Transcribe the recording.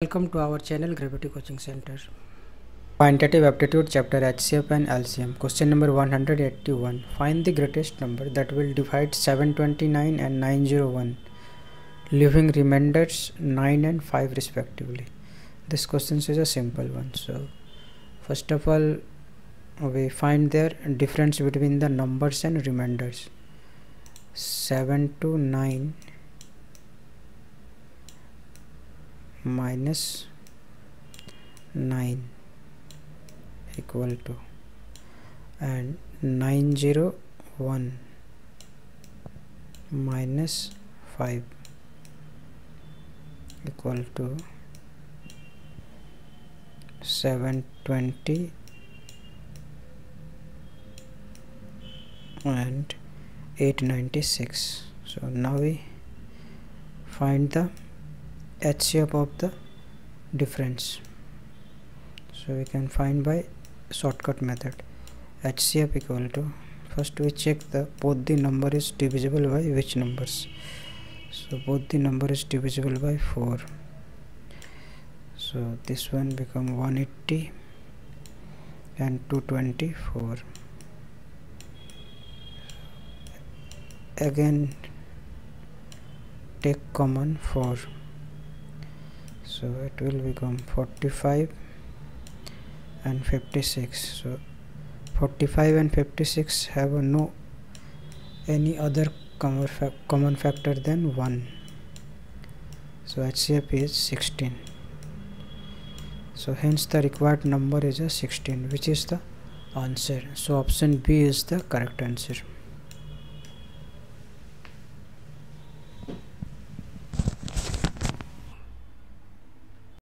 Welcome to our channel Gravity Coaching Center. Quantitative Aptitude Chapter HCF and LCM Question number 181 Find the greatest number that will divide 729 and 901 leaving remainders 9 and 5 respectively. This question is a simple one. So first of all we find their difference between the numbers and remainders. 7 to 9 minus 9 equal to and 901 minus 5 equal to 720 and 896 so now we find the HCF of the difference. So we can find by shortcut method. HCF equal to first we check the both the number is divisible by which numbers? So both the number is divisible by 4 so this one become 180 and 224 again take common 4 so it will become 45 and 56 so 45 and 56 have no any other common, fa common factor than 1 so HCF is 16 so hence the required number is a 16 which is the answer. So option B is the correct answer